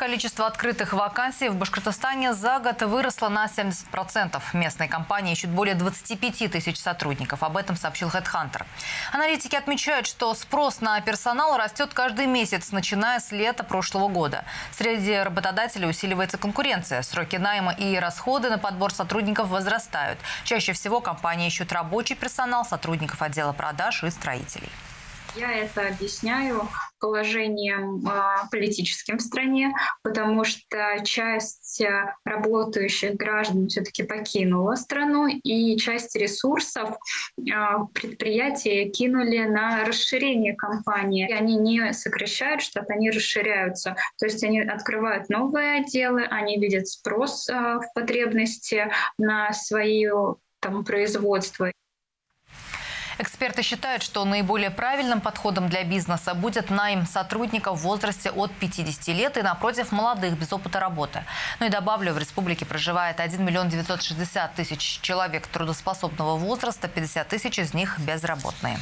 Количество открытых вакансий в Башкортостане за год выросло на 70%. Местные компании ищут более 25 тысяч сотрудников. Об этом сообщил HeadHunter. Аналитики отмечают, что спрос на персонал растет каждый месяц, начиная с лета прошлого года. Среди работодателей усиливается конкуренция. Сроки найма и расходы на подбор сотрудников возрастают. Чаще всего компании ищут рабочий персонал, сотрудников отдела продаж и строителей. Я это объясняю положением э, политическим в стране, потому что часть э, работающих граждан все-таки покинула страну, и часть ресурсов э, предприятия кинули на расширение компании. И они не сокращают штат, они расширяются. То есть они открывают новые отделы, они видят спрос э, в потребности на свое там, производство. Эксперты считают, что наиболее правильным подходом для бизнеса будет найм сотрудников в возрасте от 50 лет и, напротив, молодых без опыта работы. Ну и добавлю, в республике проживает 1 миллион 960 тысяч человек трудоспособного возраста, 50 тысяч из них безработные.